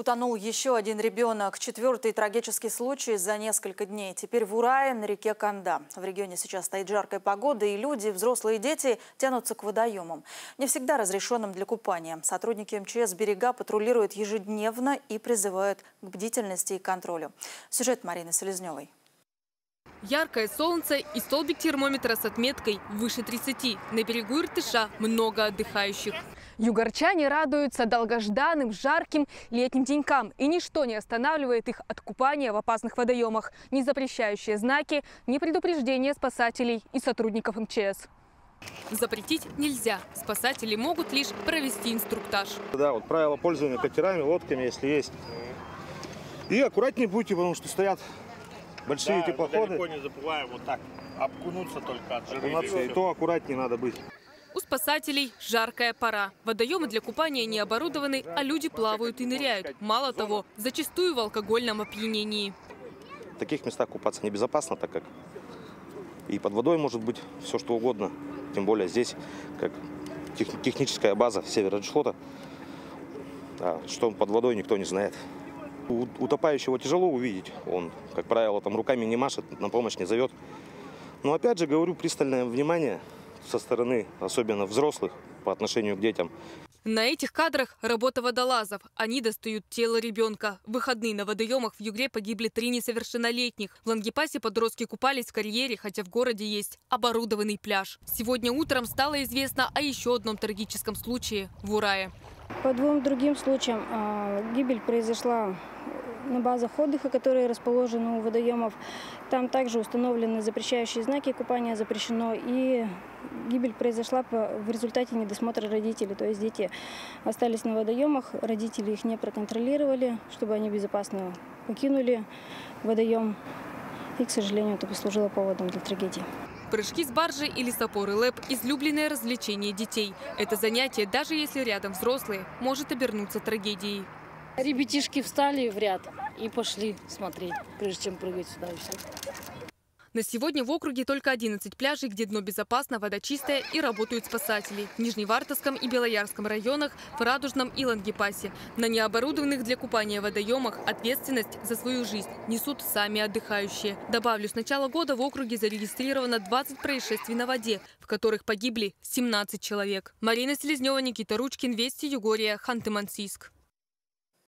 Утонул еще один ребенок. Четвертый трагический случай за несколько дней. Теперь в Урае на реке Канда. В регионе сейчас стоит жаркая погода, и люди, взрослые и дети, тянутся к водоемам. Не всегда разрешенным для купания. Сотрудники МЧС берега патрулируют ежедневно и призывают к бдительности и контролю. Сюжет Марины Селезневой. Яркое солнце и столбик термометра с отметкой выше 30. На берегу Иртыша много отдыхающих. Югорчане радуются долгожданным, жарким летним денькам. И ничто не останавливает их от купания в опасных водоемах. Ни запрещающие знаки, ни предупреждения спасателей и сотрудников МЧС. Запретить нельзя. Спасатели могут лишь провести инструктаж. Да, вот правила пользования катерами, лодками, если есть. И аккуратнее будьте, потому что стоят большие да, теплоходы. далеко не забываем вот так обкунуться только от жары. Окунаться, и то аккуратнее надо быть. У спасателей жаркая пора. Водоемы для купания не оборудованы, а люди плавают и ныряют. Мало того, зачастую в алкогольном опьянении. В таких местах купаться небезопасно, так как и под водой может быть все что угодно. Тем более здесь, как тех, техническая база Северо-Флота, а что под водой никто не знает. У утопающего тяжело увидеть. Он, как правило, там руками не машет, на помощь не зовет. Но опять же говорю, пристальное внимание со стороны, особенно взрослых, по отношению к детям. На этих кадрах работа водолазов. Они достают тело ребенка. В выходные на водоемах в Югре погибли три несовершеннолетних. В Лангепасе подростки купались в карьере, хотя в городе есть оборудованный пляж. Сегодня утром стало известно о еще одном трагическом случае в Урае. По двум другим случаям э, гибель произошла на базах отдыха, которые расположены у водоемов. Там также установлены запрещающие знаки, купания запрещено. И гибель произошла в результате недосмотра родителей. То есть дети остались на водоемах, родители их не проконтролировали, чтобы они безопасно покинули водоем. И, к сожалению, это послужило поводом для трагедии. Прыжки с баржи или с опоры ЛЭП – излюбленное развлечение детей. Это занятие, даже если рядом взрослые, может обернуться трагедией. Ребятишки встали в ряд и пошли смотреть, прежде чем прыгать сюда все. На сегодня в округе только 11 пляжей, где дно безопасно, вода чистая и работают спасатели. В Нижневартовском и Белоярском районах, в Радужном и Лангепасе. На необорудованных для купания водоемах ответственность за свою жизнь несут сами отдыхающие. Добавлю, с начала года в округе зарегистрировано 20 происшествий на воде, в которых погибли 17 человек. Марина Селезнева, Никита Ручкин, Вести, Югория, Ханты-Мансийск.